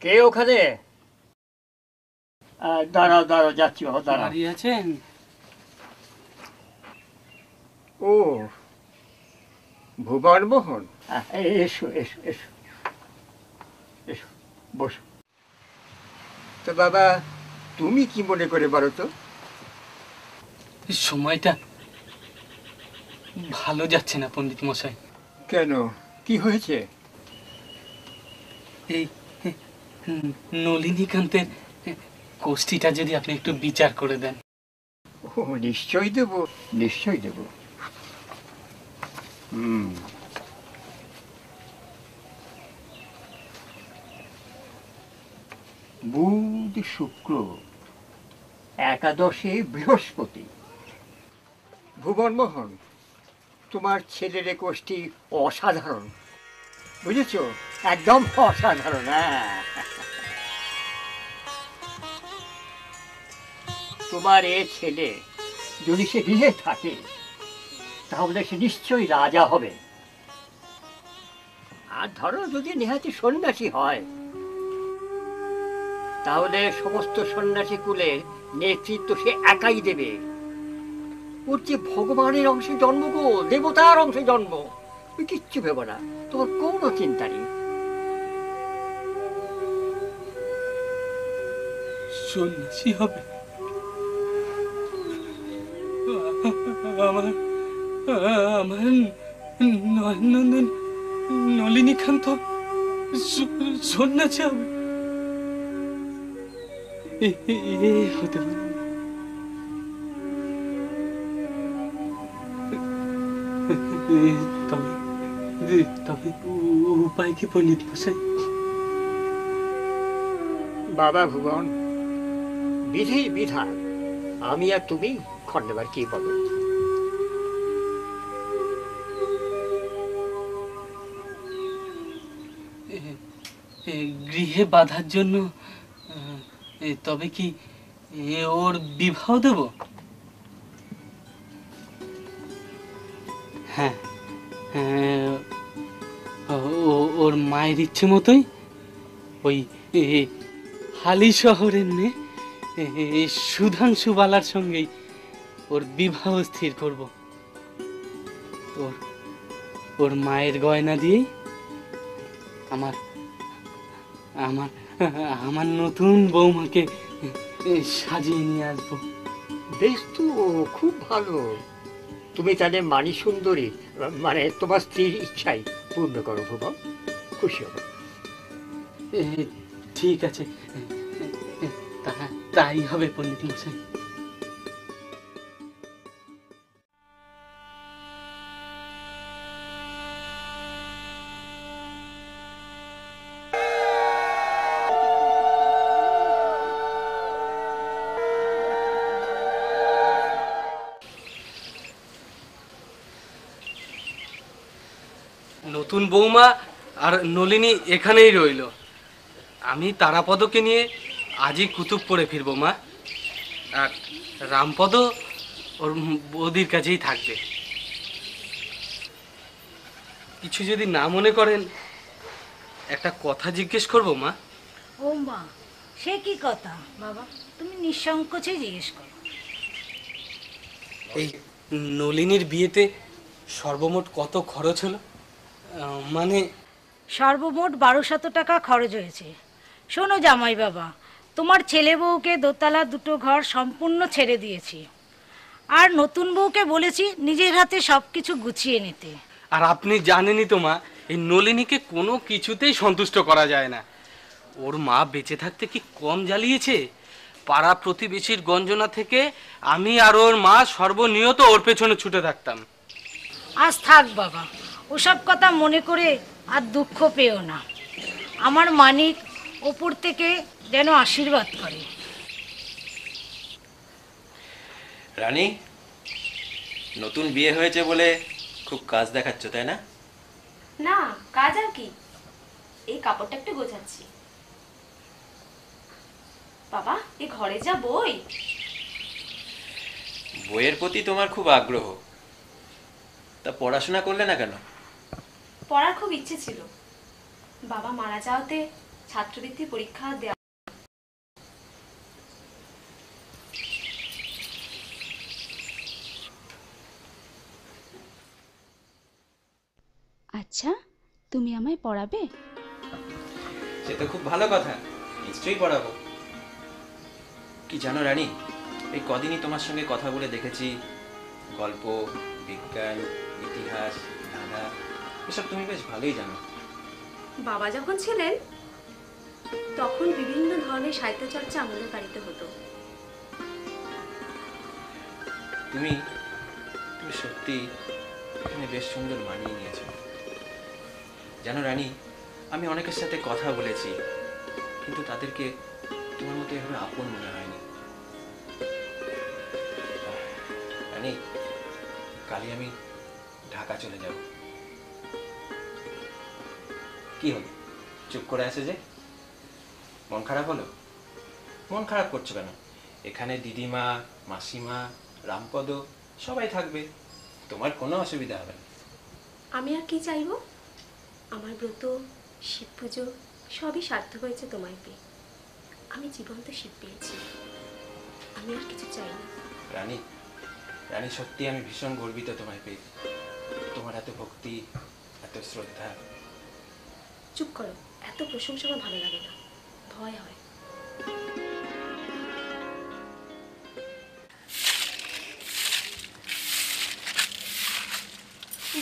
কে ওখানে? দাঁড়াও দাঁড়াও যাচ্ছি বাবা দাঁড়াও। আছেন? ও ভুবন মোহন এসো এসো এসো। এসো বসো। তো বাবা তুমি কি মনে করে বলো তো? সময়টা ভালো যাচ্ছে না পণ্ডিত মশাই। কেন? কি হয়েছে? এই নলিনীকান্তের কোষ্ঠীটা যদি আপনি একটু বিচার করে দেন। ও নিশ্চয়ই দেব নিশ্চয়ই দেব। হুম। বুধ শুক্র একাদশে বৃহস্পতি। ভুবন মোহন তোমার ছেলের কোষ্ঠী অসাধারণ। বুঝেছ? একদম অসাধারণ হ্যাঁ। তোমার এ ছেলে যদি সে গৃহে থাকে, তাহলে সে নিশ্চয়ই রাজা হবে। আর ধরো যদি নেহাতি সন্ন্যাসী হয়, তাহলে সমস্ত সন্ন্যাসী কুলে নেতৃত্ব সে একাই দেবে। ওর যে ভগবানের অংশে জন্ম গো, দেবতার অংশে জন্ম তুই কিচ্ছু ভেবো না, তোমার কোনো চিন্তা নেই। সন্ন্যাসী হবে। আমার আমার নন্দন নলিনীকান্ত সন্ন্যাসী হবে। হতে পারে বাবা ভুবন, বিধি বিধান। আমি আর তুমি খন্ডেবার কি বলো গৃহে বাধার জন্য তবে কি ওর বিবাহ দেব? মায়ের ইচ্ছে মতোই ওই হালি শহরের মেয়ে সুধাংশু বালার সঙ্গেই ওর বিবাহ স্থির করব। ওর ওর মায়ের গয়না দিয়েই আমার আমার আমার নতুন বৌমাকে সাজিয়ে নিয়ে আসব। বেশ তো, খুব ভালো। তুমি তাদের মানি সুন্দরী মানে তোমার স্ত্রীর ইচ্ছাই পূর্ণ করো ভুবন খুশি হবে। ঠিক আছে। তাই হবে পণ্ডিত মশাই। আর নলিনী এখানেই রইল। আমি তারাপদকে নিয়ে আজই কুতুব কুতুবপুরে ফিরবো মা। আর রামপদ ওর বৌদির কাছেই থাকবে। কিছু যদি না মনে করেন একটা কথা জিজ্ঞেস করব মা? ও মা সে কি কথা? বাবা তুমি নিঃসংকোচে জিজ্ঞেস করো। এই নলিনীর বিয়েতে সর্বমোট কত খরচ হলো? মানে সর্বমোট বারোশত টাকা খরচ হয়েছে। শোনো জামাই বাবা তোমার ছেলে বউকে দোতলা দুটো ঘর সম্পূর্ণ ছেড়ে দিয়েছি। আর নতুন বউকে বলেছি নিজের হাতে সব কিছু গুছিয়ে নিতে। আর আপনি জানেনই তো মা এই নলিনীকে কোনো কিছুতেই সন্তুষ্ট করা যায় না। ওর মা বেঁচে থাকতে কি কম জ্বালিয়েছে? পাড়া প্রতিবেশীর গঞ্জনা থেকে আমি আর ওর মা সর্বনিয়ত ওর পেছনে ছুটে থাকতাম। আজ থাক বাবা ওসব কথা মনে করে আর দুঃখ পেও না। আমার মানিক ওপর থেকে যেন আশীর্বাদ করে। রানী নতুন বিয়ে হয়েছে বলে খুব কাজ দেখাচ্ছ তাই না? না কাজ আর কি? এই কাপড়টা একটু গোছাচ্ছি। বাবা এ ঘরে যা বই। বইয়ের প্রতি তোমার খুব আগ্রহ। তা পড়াশোনা করলে না কেন? পড়ার খুব ইচ্ছে ছিল। বাবা মারা যাওয়াতে ছাত্রবৃত্তি পরীক্ষা দেওয়া আচ্ছা তুমি আমায় পড়াবে? সে তো খুব ভালো কথা। নিশ্চয়ই পড়াবো। কি জানো রানী এই কদিনই তোমার সঙ্গে কথা বলে দেখেছি। গল্প বিজ্ঞান ইতিহাস ধাঁধা এসব তুমি বেশ ভালোই জানো। বাবা যখন ছিলেন তখন বিভিন্ন ধরনের সাহিত্য চর্চা আমাদের বাড়িতে হতো। তুমি তুমি সত্যি এখানে বেশ সুন্দর মানিয়ে নিয়েছো। জানো রানী আমি অনেকের সাথে কথা বলেছি কিন্তু তাদেরকে তোমার মতো এভাবে আপন মনে হয়নি। রানী কালই আমি ঢাকা চলে যাব। কি হলো? চুপ করে আছে যে? মন খারাপ হলো? মন খারাপ করছ কেন? এখানে দিদিমা মাসিমা রামপদ সবাই থাকবে। তোমার কোনো অসুবিধা হবে না। আমি আর কি চাইব? আমার ব্রত শিব পুজো সবই সার্থক হয়েছে তোমায় পেয়ে। আমি জীবন্ত শিব পেয়েছি। আমি আর কিছু চাই না। রানী রানী সত্যি আমি ভীষণ গর্বিত তোমায় পেয়ে। তোমার এত ভক্তি এত শ্রদ্ধা। চুপ করো এত প্রশংসা আমার ভালো লাগে না। ভয় হয়।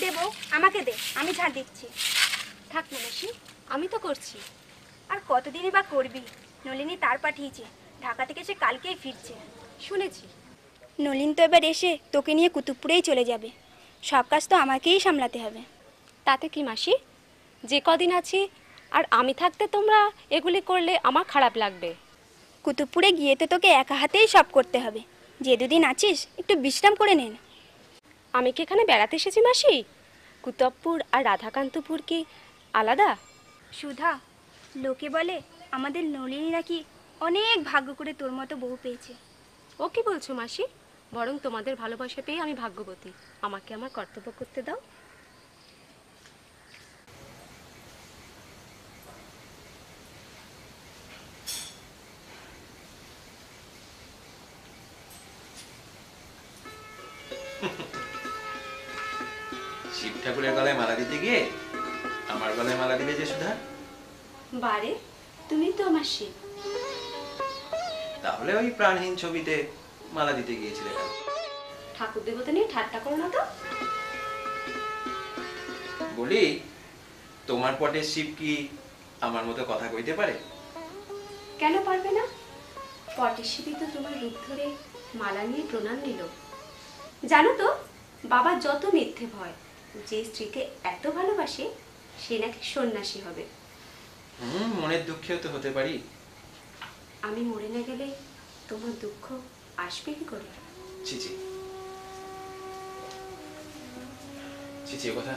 দেবো আমাকে দে আমি ঝাড় দিচ্ছি থাক না আমি তো করছি। আর কতদিনই বা করবি? নলিনী তার পাঠিয়েছে ঢাকা থেকে সে কালকেই ফিরছে। শুনেছি। নলিন তো এবার এসে তোকে নিয়ে কুতুবপুরেই চলে যাবে। সব কাজ তো আমাকেই সামলাতে হবে। তাতে কি মাসি? যে কদিন আছি আর আমি থাকতে তোমরা এগুলি করলে আমার খারাপ লাগবে। কুতুবপুরে গিয়ে তো তোকে একা হাতেই সব করতে হবে। যে দুদিন আছিস একটু বিশ্রাম করে নেন আমি কি এখানে বেড়াতে এসেছি মাসি? কুতবপুর আর রাধাকান্তপুর কি আলাদা? সুধা লোকে বলে আমাদের নলিনী নাকি অনেক ভাগ্য করে তোর মতো বউ পেয়েছে। ও কি বলছো মাসি? বরং তোমাদের ভালোবাসা পেয়ে আমি ভাগ্যবতী। আমাকে আমার কর্তব্য করতে দাও। মালা দিলে যে সুধা? বারে তুমি তো আমার শিব। তাহলে ওই প্রাণহীন ছবিতে মালা দিতে গিয়েছিলে কেন? ঠাকুর দেবতা নিয়ে ঠাট্টা করো না তো। বলি তোমার পটের শিব কি আমার মতো কথা কইতে পারে? কেন পারবে না? পটের শিবই তো তোমার রূপ ধরে মালা নিয়ে প্রণাম নিল। জানো তো বাবা যত মিথ্যে ভয় যে স্ত্রীকে এত ভালোবাসে সে নাকি সন্ন্যাসী হবে। হুম মনের দুঃখেও তো হতে পারি। আমি মরে না গেলে তোমার দুঃখ আসবে কি করে? ছিচি ছিচি কথা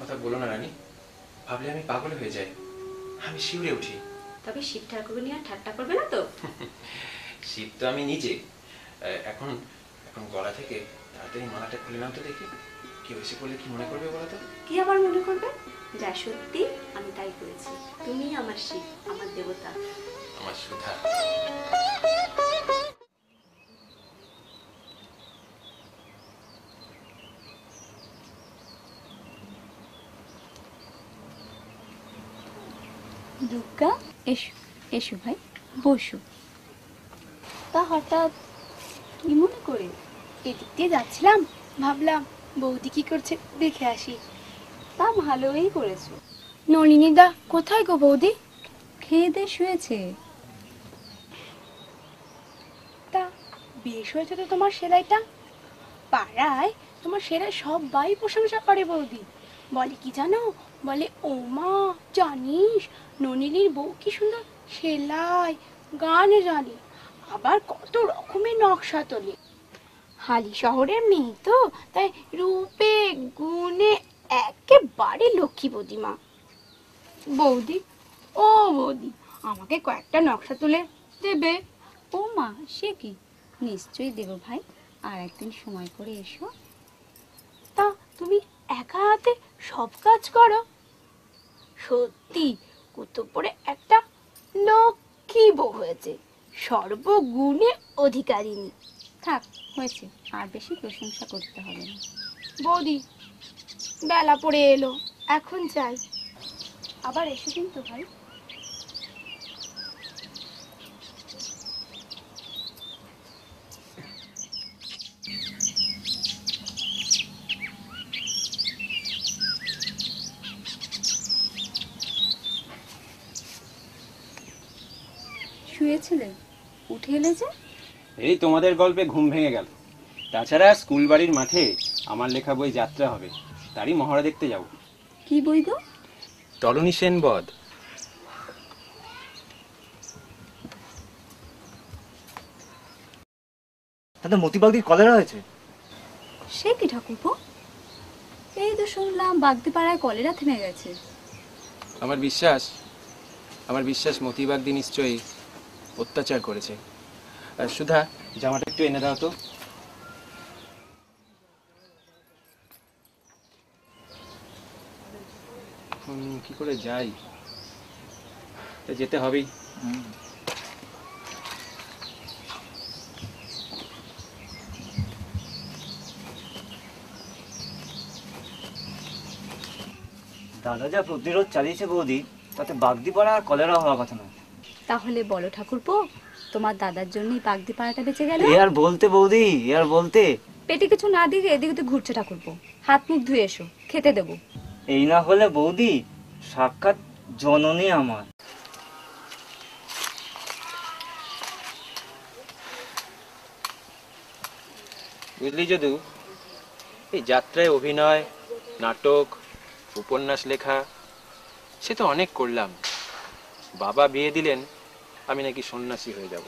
কথা বলো না রানী। ভাবলে আমি পাগল হয়ে যাই। আমি শিউরে উঠি। তবে শিব ঠাকুর নিয়ে আর ঠাট্টা করবে না তো? শীত তো আমি নিজে। এখন এখন গলা থেকে তাড়াতাড়ি মালাটা খুলে নাও তো দেখি। কেউ এসে করলে কি মনে করবে বলো তো? কি আবার মনে করবে? যা সত্যি আমি তাই করেছি। তুমি আমার শিব আমার দেবতা। আমার সুধা। দুর্গা এসো এসো ভাই বসো। তা হঠাৎ কি মনে করে? এদিক দিয়ে যাচ্ছিলাম ভাবলাম বৌদি কি করছে? দেখে আসি। তা ভালোই করেছ। নলিনীদা কোথায় গো বৌদি? খেয়ে দিয়ে শুয়েছে। তা বেশ হয়েছে তো তোমার সেলাইটা? পাড়ায় তোমার সেলাই সবাই প্রশংসা করে বৌদি। বলে কি জানো? বলে ও মা জানিস? ননিলির বউ কি সুন্দর সেলাই গান জানে। আবার কত রকমের নকশা তোলে। হালি শহরের মেয়ে তো, তাই রূপে, গুণে একেবারে লক্ষ্মী বৌদিমা বৌদি, ও বৌদি, আমাকে কয়েকটা নকশা তুলে দেবে। ও মা, সে কি? নিশ্চয়ই দেবো ভাই। আর একদিন সময় করে এসো। তা তুমি একা হাতে সব কাজ করো? সত্যি কুতুবপুরে একটা লক্ষ্মী বউ হয়েছে, সর্বগুণে অধিকারিণী। থাক হয়েছে আর বেশি প্রশংসা করতে হবে না। বৌদি বেলা পড়ে এলো এখন যাই। আবার এসে কিন্তু ভাই। শুয়েছিলে? উঠে এলে যে? এই তোমাদের গল্পে ঘুম ভেঙে গেল। তাছাড়া স্কুল বাড়ির মাঠে আমার লেখা বই যাত্রা হবে। তারই মহড়া দেখতে যাব। কি বই গো? তরণী সেন বধ। দাদা মতিবাগদির কলেরা হয়েছে? সে কি ঠাকুরপো? এই তো শুনলাম বাগদিপাড়ায় কলেরা থেমে গেছে। আমার বিশ্বাস আমার বিশ্বাস মতিবাগদি নিশ্চয়ই অত্যাচার করেছে। সুধা জামাটা একটু এনে দাও তো। কি করে যাই? যেতে হবেই। দাদা যা প্রতিরোধ চালিয়েছে বৌদি তাতে বাগদি পড়া আর কলেরা হওয়ার কথা নয়। তাহলে বলো ঠাকুরপো তোমার দাদার জন্যই বাগদিপাড়াটা বেঁচে গেল? আর বলতে বৌদি আর বলতে। পেটে কিছু না দিয়ে এদিকে তো ঘুরছে ঠাকুরপো হাত মুখ ধুয়ে এসো খেতে দেবো। এই না হলে বৌদি সাক্ষাৎ জননী আমার। বুঝলি যদু এই যাত্রায় অভিনয় নাটক উপন্যাস লেখা সে তো অনেক করলাম। বাবা বিয়ে দিলেন আমি নাকি সন্ন্যাসী হয়ে যাব।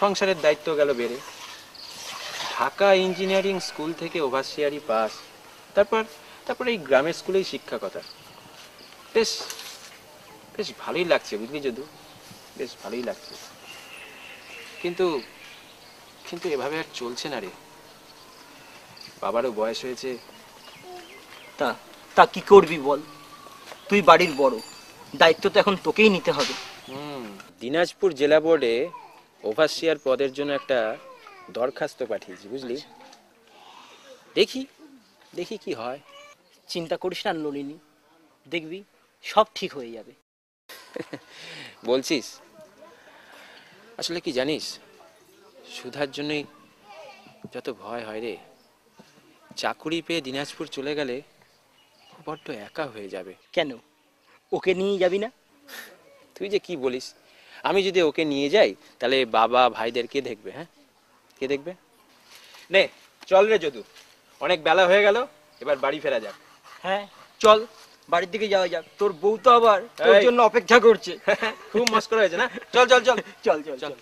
সংসারের দায়িত্ব গেল বেড়ে। ঢাকা ইঞ্জিনিয়ারিং স্কুল থেকে ওভারসিয়ারি পাস। তারপর তারপর এই গ্রামের স্কুলেই শিক্ষা কথা। বেশ বেশ ভালোই লাগছে, বুঝলি যদু? বেশ ভালোই লাগছে। কিন্তু কিন্তু এভাবে আর চলছে না রে। বাবারও বয়স হয়েছে। তা তা কি করবি বল? তুই বাড়ির বড়। দায়িত্ব তো এখন তোকেই নিতে হবে। দিনাজপুর জেলা বোর্ডে ওভারসিয়ার পদের জন্য একটা দরখাস্ত পাঠিয়েছি বুঝলি? দেখি দেখি কি হয়। চিন্তা করিস না নলিনী দেখবি সব ঠিক হয়ে যাবে। বলছিস? আসলে কি জানিস সুধার জন্যই যত ভয় হয় রে চাকুরি পেয়ে দিনাজপুর চলে গেলে বড্ড একা হয়ে যাবে। কেন? ওকে নিয়ে যাবি না? তুই যে কি বলিস? আমি যদি ওকে নিয়ে যাই তাহলে বাবা ভাইদের কে দেখবে হ্যাঁ? কে দেখবে? নে চল রে যদু। অনেক বেলা হয়ে গেল এবার বাড়ি ফেরা যাক। হ্যাঁ চল বাড়ির দিকে যাওয়া যাক। তোর বউ তো আবার তোর জন্য অপেক্ষা করছে। খুব মস্করা হয়েছে না? চল চল চল। চল চল চল।